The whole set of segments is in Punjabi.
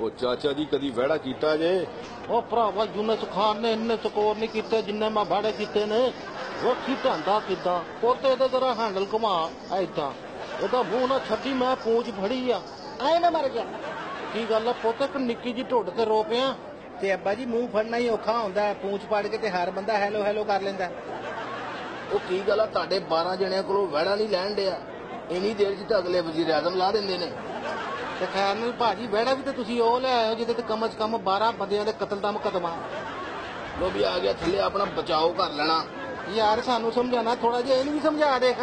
ਉਹ ਚਾਚਾ ਜੀ ਕਦੀ ਵਿਹੜਾ ਕੀਤਾ ਜੇ? ਉਹ ਭਰਾਵਾ ਯੂਨਸ ਖਾਨ ਨੇ ਇੰਨੇ ਸਕੋਰ ਨਹੀਂ ਕੀਤੇ ਜਿੰਨੇ ਮੈਂ ਬਾੜੇ ਕੀਤੇ ਨੇ। ਵੇਖੀ ਢਾਂਦਾ ਕਿਦਾਂ? ਪੋਤੇ ਤੇ ਤੇਰਾ ਹੈਂਡਲ ਘੁਮਾ ਐਦਾਂ ਉਹਦਾ ਮੂੰਹ ਨਾ ਛੱਡੀ ਮੈਂ ਪੂੰਛ ਫੜੀ ਆ। ਐ ਨਾ ਮਰ ਗਿਆ। ਕੀ ਗੱਲ ਆ ਪੁੱਤ ਕਿ ਨਿੱਕੀ ਜੀ ਢੁੱਡ ਤੇ ਰੋ ਪਿਆ। ਤੇ ਅੱਬਾ ਜੀ ਮੂੰਹ ਫੜਨਾ ਹੀ ਔਖਾ ਹੁੰਦਾ ਪੂੰਛ ਪਾੜ ਕੇ ਤੇ ਹਰ ਬੰਦਾ ਹੈਲੋ ਹੈਲੋ ਕਰ ਲੈਂਦਾ ਉਹ ਕੀ ਗੱਲ ਆ? ਤੁਹਾਡੇ 12 ਜਣਿਆਂ ਕੋਲੋਂ ਵਿਹੜਾ ਨਹੀਂ ਲੈਣ ਡਿਆ। ਇਨੀ ਦੇਰ 'ਚ ਤਾਂ ਅਗਲੇ ਵਜ਼ੀਰ ਆਜ਼ਮ ਲਾ ਦਿੰਦੇ ਨੇ। ਤੇ ਖੈਰ ਨਹੀਂ ਭਾਜੀ ਵਿਹੜਾ ਵੀ ਤੇ ਤੁਸੀਂ ਉਹ ਲੈ ਆਇਓ ਜਿਹਦੇ ਤੇ ਕਮ ਕਮ 12 ਬੰਦਿਆਂ ਦੇ ਕਤਲ ਦਾ ਮੁਕਦਮਾ। ਲੋ ਵੀ ਆ ਗਿਆ ਥੱਲੇ ਆਪਣਾ ਬਚਾਓ ਕਰ ਲੈਣਾ। ਯਾਰ ਸਾਨੂੰ ਸਮਝਾਣਾ ਥੋੜਾ ਜਿਹਾ ਇਹਨੂੰ ਵੀ ਸਮਝਾ ਦੇਖ।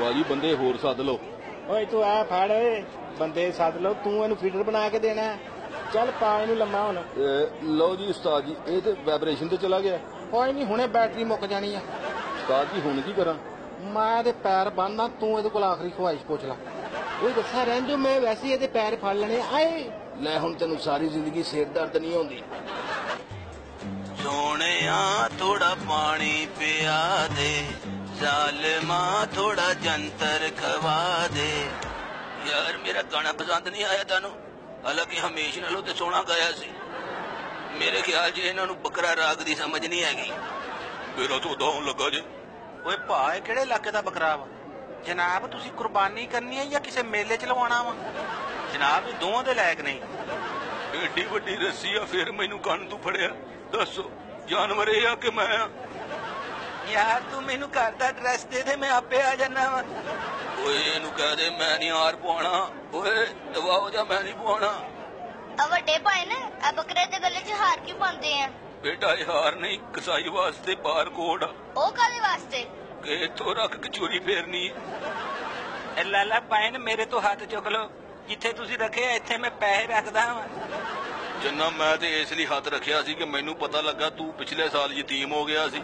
ਬਾਜੀ ਬੰਦੇ ਹੋਰ ਸੱਦ ਲਓ। ਓਏ ਤੂੰ ਆ ਫੜ ਓਏ ਬੰਦੇ ਸੱਦ ਲਓ ਤੂੰ ਇਹਨੂੰ ਫੀਡਰ ਬਣਾ ਕੇ ਦੇਣਾ। ਚੱਲ ਪਾ ਇਹਨੂੰ ਲੰਮਾ ਹੁਣ। ਲਓ ਜੀ ਉਸਤਾਦ ਜੀ ਇਹ ਤੇ ਵਾਈਬ੍ਰੇਸ਼ਨ ਤੇ ਚਲਾ ਗਿਆ। ਕੋਈ ਨਹੀਂ ਹੁਣੇ ਬੈਟਰੀ ਮੁੱਕ ਜਾਣੀ ਆ। ਉਸਤਾਦ ਜੀ ਹੁਣ ਕੀ ਕਰਾਂ? ਮੈਂ ਇਹਦੇ ਪੈਰ ਬੰਨਣਾ ਤੂੰ ਇਹਦੇ ਕੋਲ ਆਖਰੀ ਖਵਾਇਸ਼ ਪੁੱਛ ਲੈ। ਉਹ ਦੱਸਿਆ ਰਹਿੰਦੇ ਮੈਂ ਵੈਸੇ ਇਹਦੇ ਪੈਰ ਫੜ ਲੈਣੇ ਆਏ। ਲੈ ਹੁਣ ਤੈਨੂੰ ਸਾਰੀ ਜ਼ਿੰਦਗੀ ਸਿਰ ਦਰਦ ਨਹੀਂ ਹੁੰਦੀ ਸੋਹਣਿਆ ਥੋੜਾ ਪਾਣੀ ਪਿਆ ਦੇ ਜ਼ਾਲਮਾ ਥੋੜਾ ਜੰਤਰ ਖਵਾ ਦੇ। ਯਾਰ ਮੇਰਾ ਗਾਣਾ ਪਸੰਦ ਨਹੀਂ ਆਇਆ ਤੁਹਾਨੂੰ ਹਾਲਾਂਕਿ ਹਮੇਸ਼ ਨਾਲੋਂ ਤੇ ਸੋਹਣਾ ਗਾਇਆ ਸੀ। ਮੇਰੇ ਖਿਆਲ 'ਚ ਇਹਨਾਂ ਨੂੰ ਬੱਕਰਾ ਰਾਗ ਦੀ ਸਮਝ ਨਹੀਂ ਹੈਗੀ। ਮੇਰਾ ਤਾਂ ਉਦਾਂ ਲੱਗਾ ਜੇ। ਓਏ ਭਾ ਇਹ ਕਿਹੜੇ ਇਲਾਕੇ ਦਾ ਬਕਰਾ ਵਾ? ਜਨਾਬ ਤੁਸੀਂ ਕੁਰਬਾਨੀ ਕਰਨੀ ਹੈ ਜਾਂ ਕਿਸੇ ਮੇਲੇ 'ਚ ਲਵਾਉਣਾ ਵਾ? ਜਨਾਬ ਇਹ ਦੋਵਾਂ ਦੇ ਲਾਇਕ ਨਹੀਂ। ਏਡੀ ਵੱਡੀ ਰੱਸੀ ਆ ਫਿਰ ਮੈਨੂੰ ਕੰਨ ਤੋਂ ਫੜਿਆ। ਦੱਸੋ ਜਾਨਵਰ ਇਹ ਆ ਕਿ ਮੈਂ ਆ? ਯਾਰ ਤੂੰ ਮੈਨੂੰ ਘਰ ਦਾ ਐਡਰੈਸ ਦੇ ਦੇ ਮੈਂ ਆਪੇ ਆ ਜਾਣਾ ਵਾ। ਓਏ ਇਹਨੂੰ ਕਹਿ ਦੇ ਮੈਂ ਨਹੀਂ ਹਾਰ ਪਵਾਉਣਾ। ਓਏ ਦਵਾਓ ਜਾਂ ਮੈਂ ਨਹੀਂ ਪਵਾਉਣਾ? ਆ ਵੱਡੇ ਭਾਈ ਨੇ ਆ ਬੱਕਰੇ ਦੇ ਗਲੇ 'ਚ ਹਾਰ ਕਿਉਂ ਪਾਉਂਦੇ ਆ? ਬੇਟਾ ਇਹ ਹਾਰ ਨਹੀਂ ਕਸਾਈ ਵਾਸਤੇ ਬਾਰ ਕੋਡ ਆ। ਉਹ ਕਾਦੇ ਵਾਸਤੇ? ਕਿ ਇੱਥੋਂ ਰੱਖ ਕੇ ਚੋਰੀ ਫੇਰਨੀ ਹੈ। ਇਹ ਲਾਲਾ ਪਾਇਨ ਮੇਰੇ ਤੋਂ ਹੱਥ ਚੁੱਕ ਲਓ। ਜਿੱਥੇ ਤੁਸੀਂ ਰੱਖਿਆ, ਇੱਥੇ ਮੈਂ ਪੈਸੇ ਰੱਖਦਾ ਵਾਂ। ਜਿੰਨਾ ਮੈਂ ਤੇ ਇਸ ਲਈ ਹੱਥ ਰੱਖਿਆ ਸੀ ਕਿ ਮੈਨੂੰ ਪਤਾ ਲੱਗਾ ਤੂੰ ਪਿਛਲੇ ਸਾਲ ਯਤੀਮ ਹੋ ਗਿਆ ਸੀ।